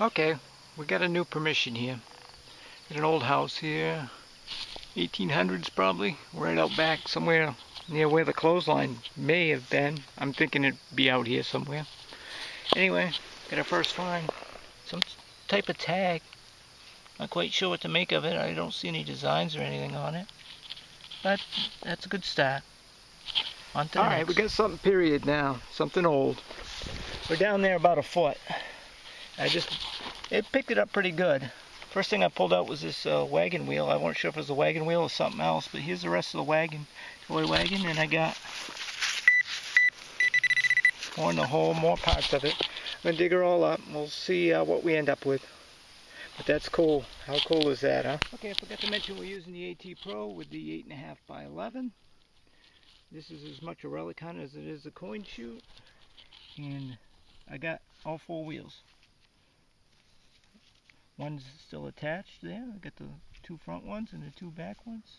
Okay, we got a new permission here. Got an old house here, 1800s probably, right out back somewhere near where the clothesline may have been. I'm thinking it'd be out here somewhere. Anyway, got our first find. Some type of tag. Not quite sure what to make of it. I don't see any designs or anything on it. But that's a good start. On to Alright, we got something period now. Something old. We're down there about a foot. I just, it picked it up pretty good. First thing I pulled out was this uh, wagon wheel. I wasn't sure if it was a wagon wheel or something else, but here's the rest of the wagon, toy wagon, and I got more in the hole, more parts of it. I'm gonna dig her all up. and We'll see uh, what we end up with. But that's cool. How cool is that, huh? Okay, I forgot to mention we're using the AT Pro with the 8.5 by 11. This is as much a relic hunt as it is a coin shoot. And I got all four wheels. One's still attached there. I got the two front ones and the two back ones.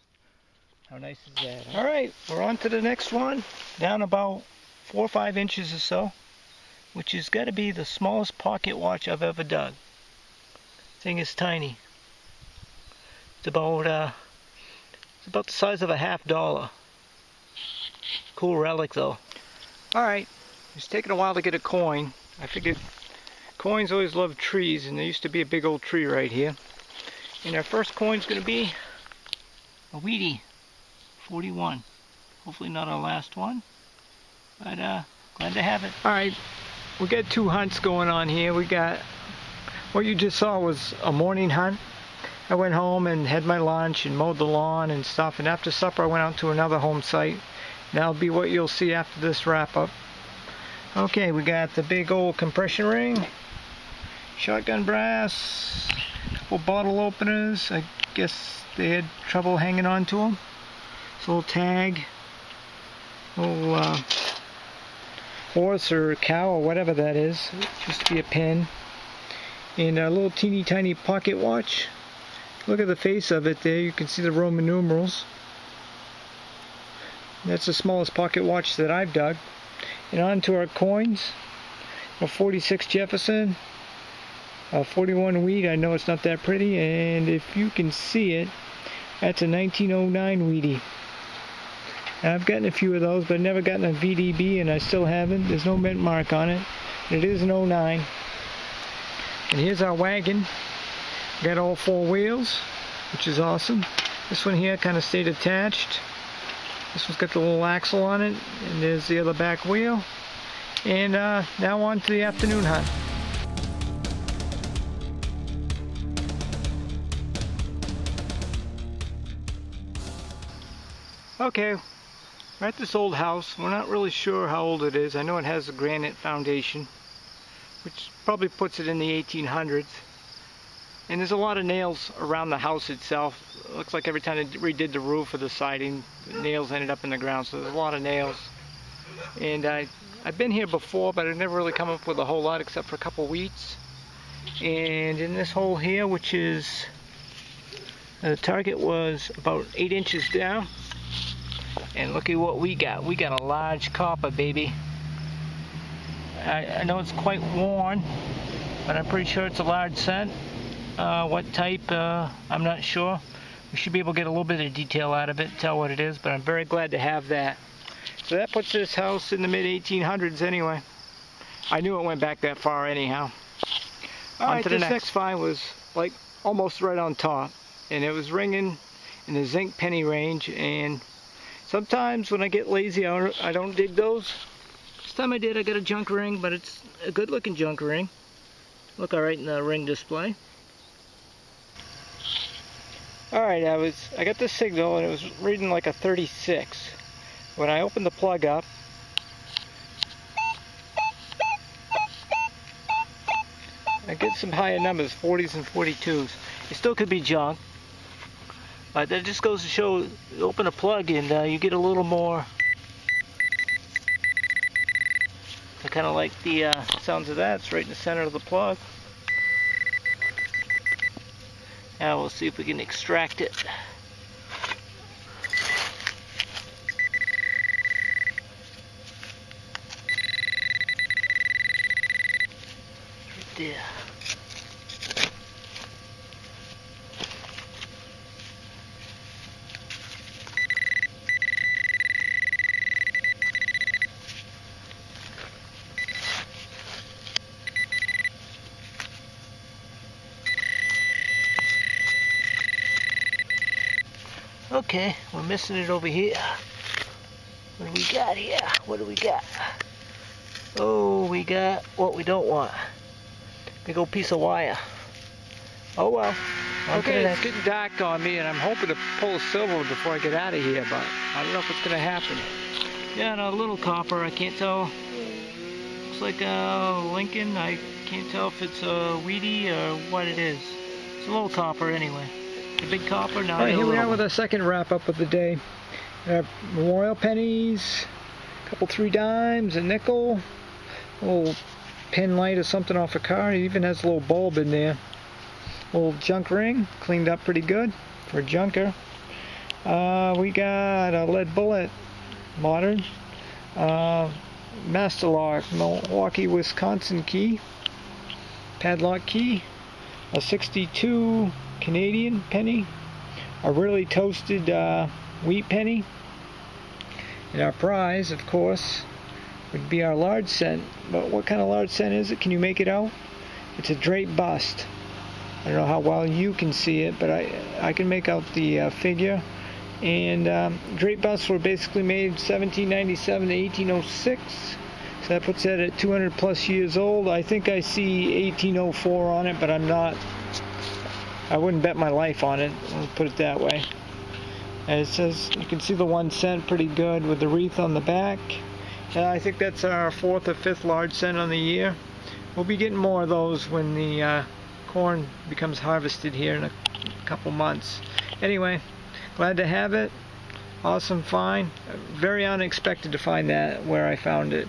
How nice is that? Huh? All right, we're on to the next one. Down about four or five inches or so, which has got to be the smallest pocket watch I've ever dug. Thing is tiny. It's about uh, it's about the size of a half dollar. Cool relic though. All right, it's taking a while to get a coin. I figured Coins always love trees, and there used to be a big old tree right here. And our first coin's going to be a Wheatie 41. Hopefully not our last one, but uh, glad to have it. All right, we got two hunts going on here. We got, what you just saw was a morning hunt. I went home and had my lunch and mowed the lawn and stuff, and after supper I went out to another home site. That'll be what you'll see after this wrap up. Okay, we got the big old compression ring shotgun brass, couple bottle openers. I guess they had trouble hanging on to them. This little tag, little uh, horse or cow or whatever that is. Just to be a pin. And a little teeny tiny pocket watch. Look at the face of it there. You can see the Roman numerals. That's the smallest pocket watch that I've dug. And on to our coins. A 46 Jefferson, a 41 wheat I know it's not that pretty. And if you can see it that's a 1909 Wheatie I've gotten a few of those but I've never gotten a VDB and I still haven't. There's no mint mark on it. It is an 09 and here's our wagon. Got all four wheels which is awesome. This one here kind of stayed attached this one's got the little axle on it and there's the other back wheel and uh, now on to the afternoon hunt Okay, we're at this old house. We're not really sure how old it is. I know it has a granite foundation, which probably puts it in the 1800s. And there's a lot of nails around the house itself. It looks like every time they redid the roof or the siding, the nails ended up in the ground. So there's a lot of nails. And I, I've been here before, but I've never really come up with a whole lot except for a couple wheats. And in this hole here, which is, the target was about eight inches down. And look at what we got. We got a large copper, baby. I, I know it's quite worn, but I'm pretty sure it's a large cent. Uh, what type, uh, I'm not sure. We should be able to get a little bit of detail out of it, tell what it is, but I'm very glad to have that. So that puts this house in the mid-1800s anyway. I knew it went back that far anyhow. All on right, this next. next find was like almost right on top, and it was ringing in the zinc penny range, and Sometimes when I get lazy, I don't, I don't dig those. This time I did, I got a junk ring, but it's a good looking junk ring. Look alright in the ring display. Alright, I was I got the signal and it was reading like a 36. When I opened the plug up, I get some higher numbers, 40s and 42s. It still could be junk, but that just goes to show, open a plug and uh, you get a little more, I kind of like the uh, sounds of that, it's right in the center of the plug. Now we'll see if we can extract it. There. Okay, we're missing it over here. What do we got here? What do we got? Oh, we got what we don't want. Big old piece of wire. Oh well. Okay, it's getting dark on me, and I'm hoping to pull silver before I get out of here, but I don't know if it's going to happen. Yeah, no, a little copper. I can't tell. Looks like a Lincoln. I can't tell if it's a Wheatie or what it is. It's a little copper anyway. The big copper now. All right, here we are with our second wrap up of the day. Memorial pennies, a couple three dimes, a nickel, a little pin light or something off a car. It even has a little bulb in there. A little junk ring, cleaned up pretty good for a junker. Uh, we got a lead bullet, modern. Uh, Master Lock, Milwaukee, Wisconsin key, padlock key, a 62 Canadian penny, a really toasted uh, wheat penny, and our prize, of course, would be our large cent. But what kind of large cent is it? Can you make it out? It's a drape bust. I don't know how well you can see it, but I I can make out the uh, figure. And um, busts were basically made 1797 to 1806. So that puts that at 200 plus years old. I think I see 1804 on it, but I'm not I wouldn't bet my life on it, put it that way. And it says, you can see the one cent pretty good with the wreath on the back. And I think that's our fourth or fifth large cent on the year. We'll be getting more of those when the uh, corn becomes harvested here in a couple months. Anyway, glad to have it. Awesome find. Very unexpected to find that where I found it.